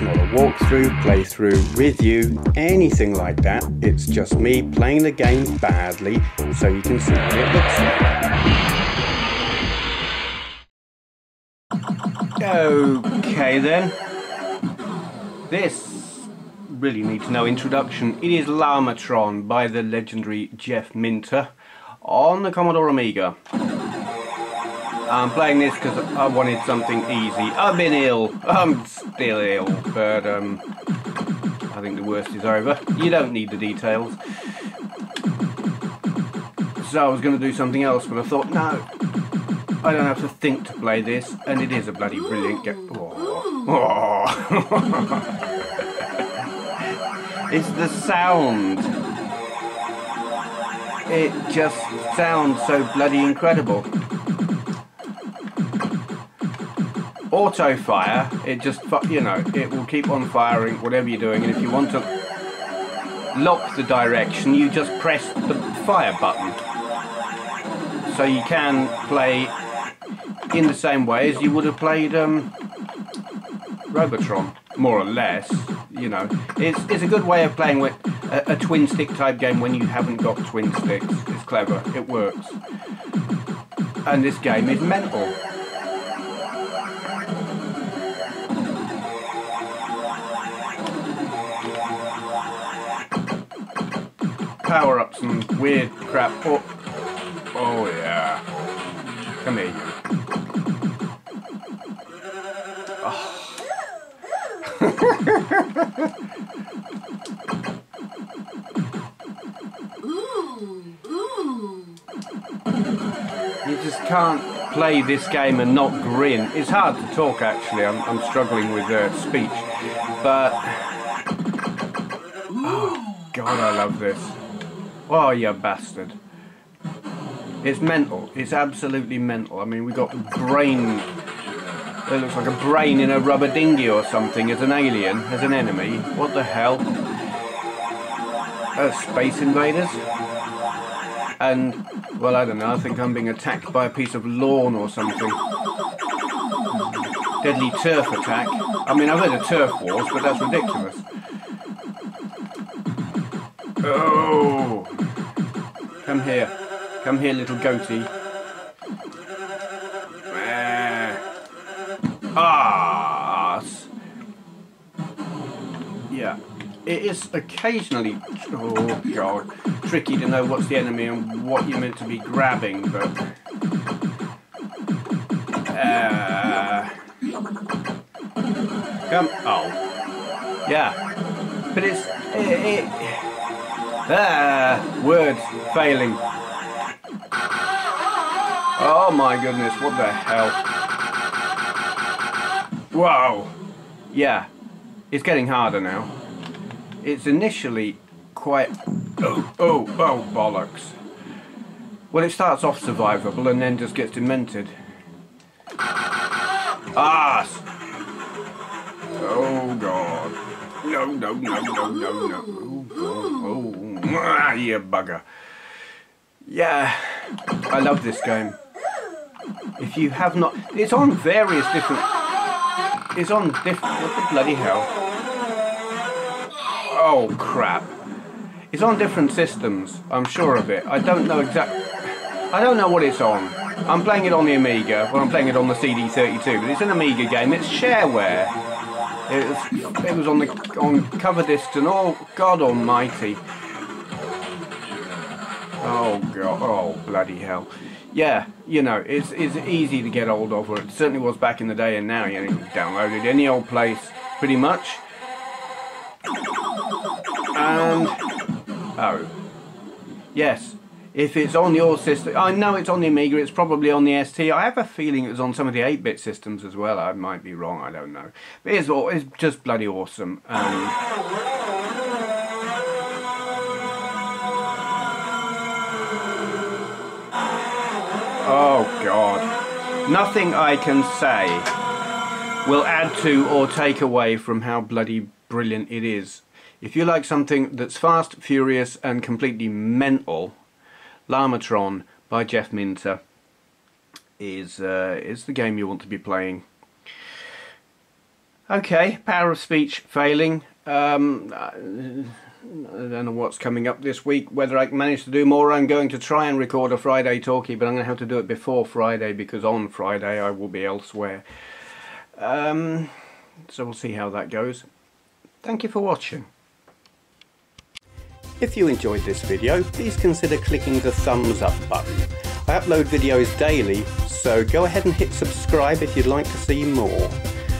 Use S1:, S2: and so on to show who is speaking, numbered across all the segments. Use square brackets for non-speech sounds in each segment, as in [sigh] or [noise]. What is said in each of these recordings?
S1: Not a walkthrough, playthrough, review, anything like that. It's just me playing the game badly so you can see what it looks like. Okay then. This really needs no introduction. It is Llamatron by the legendary Jeff Minter on the Commodore Amiga. I'm playing this because I wanted something easy. I've been ill. I'm still ill, but um, I think the worst is over. You don't need the details. So I was going to do something else, but I thought, no, I don't have to think to play this, and it is a bloody brilliant game. Oh. Oh. [laughs] it's the sound. It just sounds so bloody incredible. Auto fire it just you know it will keep on firing whatever you're doing and if you want to lock the direction you just press the fire button. So you can play in the same way as you would have played um, Robotron more or less you know. It's, it's a good way of playing with a, a twin stick type game when you haven't got twin sticks. It's clever. It works. And this game is mental power-ups and weird crap. Oh, oh yeah. Come here, you. Oh. [laughs] you just can't play this game and not grin. It's hard to talk actually, I'm, I'm struggling with uh, speech. But, oh god I love this. Oh, you bastard. It's mental. It's absolutely mental. I mean, we got brain... It looks like a brain in a rubber dinghy or something as an alien, as an enemy. What the hell? Uh, space invaders? And, well, I don't know, I think I'm being attacked by a piece of lawn or something. Deadly turf attack. I mean, I've heard of turf wars, but that's ridiculous. Come here. Come here, little goatee. Ah! Yeah. It is occasionally, oh god, tricky to know what's the enemy and what you're meant to be grabbing, but... Uh, come, oh. Yeah. But it's, it, it Ah, words failing. Oh my goodness, what the hell? Whoa! Yeah, it's getting harder now. It's initially quite... Oh, oh, oh, bollocks. Well, it starts off survivable and then just gets demented. Ah! Oh, God. No, no, no, no, no, no. Oh, God. Oh, you bugger. Yeah, I love this game. If you have not... It's on various different... It's on different... What the bloody hell? Oh, crap. It's on different systems, I'm sure of it. I don't know exactly... I don't know what it's on. I'm playing it on the Amiga, well I'm playing it on the CD32, but it's an Amiga game, it's shareware. It was, it was on the on cover discs and all, God almighty. Oh god, oh bloody hell. Yeah, you know, it's, it's easy to get hold of, it certainly was back in the day, and now you, know, you download it any old place, pretty much. And, oh, yes, if it's on your system, I know it's on the Amiga, it's probably on the ST. I have a feeling it was on some of the 8-bit systems as well. I might be wrong, I don't know. But it's, it's just bloody awesome. Um, Nothing I can say will add to or take away from how bloody brilliant it is. If you like something that's fast, furious and completely mental, Llamatron by Jeff Minter is, uh, is the game you want to be playing. Okay, power of speech failing. Um, I don't know what's coming up this week, whether I can manage to do more. I'm going to try and record a Friday talkie, but I'm going to have to do it before Friday because on Friday I will be elsewhere. Um, so we'll see how that goes. Thank you for watching. If you enjoyed this video, please consider clicking the thumbs up button. I upload videos daily, so go ahead and hit subscribe if you'd like to see more.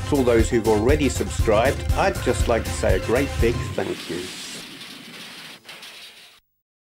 S1: To all those who've already subscribed, I'd just like to say a great big thank you.